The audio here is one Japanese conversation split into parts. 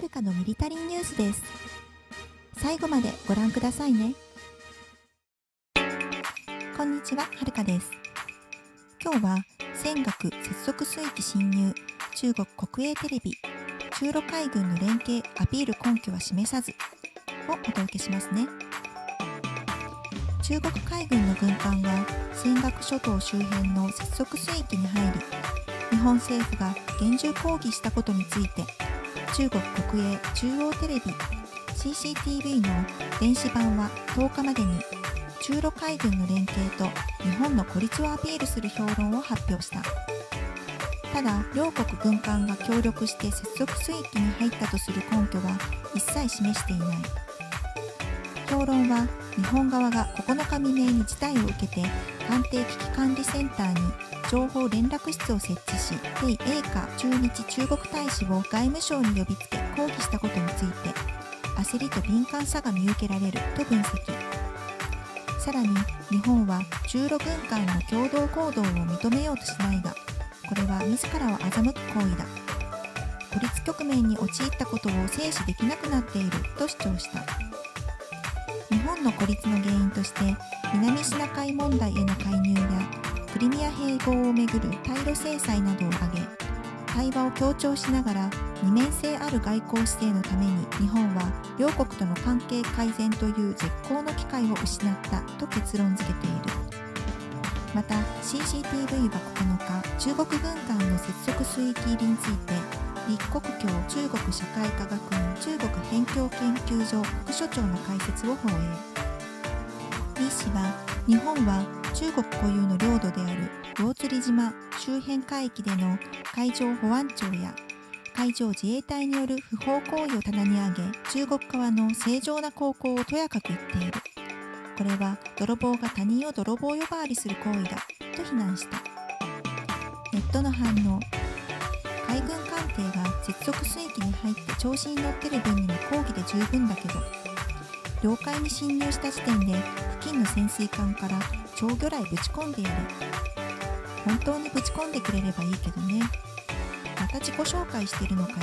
はるかのミリタリーニュースです。最後までご覧くださいね。こんにちははるかです。今日は尖閣接続水域侵入中国国営テレビ中ロ海軍の連携アピール根拠は示さずをお届けしますね。中国海軍の軍艦が尖閣諸島周辺の接続水域に入り日本政府が厳重抗議したことについて中国国営中央テレビ CCTV の電子版は10日までに中ロ海軍の連携と日本の孤立をアピールする評論を発表した。ただ両国軍艦が協力して接続水域に入ったとする根拠は一切示していない。評論は日本側が9日未明に事態を受けて官邸危機管理センターに情報連絡室を設置し米英華駐日中国大使を外務省に呼びつけ抗議したことについて焦りと敏感さが見受けられると分析。さらに日本は中ロ軍艦の共同行動を認めようとしないがこれは自らを欺く行為だ。孤立局面に陥ったことを制止できなくなっていると主張した。本の孤立の原因として南シナ海問題への介入やクリミア併合をめぐる対ロ制裁などを挙げ対話を強調しながら二面性ある外交姿勢のために日本は両国との関係改善という絶好の機会を失ったと結論付けている。また CCTV は9日中国軍艦の接続水域入りについて立国境中国社会科学院中国辺境研究所副所長の解説を放映。李氏は日本は中国固有の領土である魚釣島周辺海域での海上保安庁や海上自衛隊による不法行為を棚に上げ中国側の正常な航行をとやかく言っている。これは泥棒が他人を泥棒呼ばわりする行為だと非難した。ネットの反応。海軍艦艇が接続水域に入って調子に乗ってる分には抗議で十分だけど領海に侵入した時点で付近の潜水艦から超魚雷ぶち込んでやる。本当にぶち込んでくれればいいけどね。また自己紹介してるのかよ。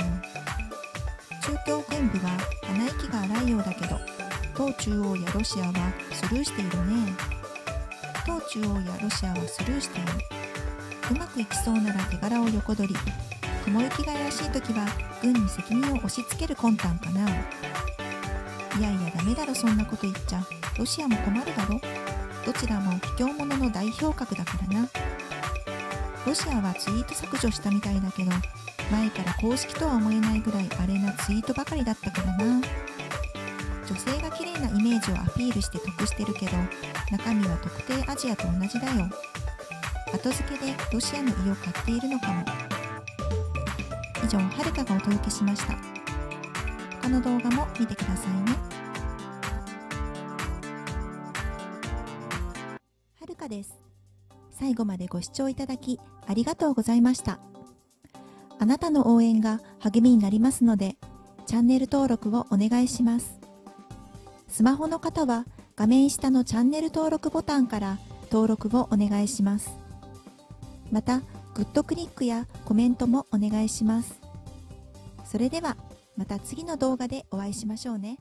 中共軍部は鼻息が荒いようだけど党中央やロシアはスルーしているね。党中央やロシアはスルーしている。うまくいきそうなら手柄を横取り。雲行きが怪しい時は軍に責任を押し付ける魂胆かな。いやいやダメだろそんなこと言っちゃ。ロシアも困るだろ。どちらも卑怯者の代表格だからな。ロシアはツイート削除したみたいだけど前から公式とは思えないぐらいアレなツイートばかりだったからな。女性が綺麗なイメージをアピールして得してるけど中身は特定アジアと同じだよ。後付けでロシアの意を買っているのかも。以上はるかがお届けしました。他の動画も見てくださいね。はるかです。最後までご視聴いただきありがとうございました。あなたの応援が励みになりますのでチャンネル登録をお願いします。スマホの方は画面下のチャンネル登録ボタンから登録をお願いします。またグッドクリックやコメントもお願いします。それではまた次の動画でお会いしましょうね。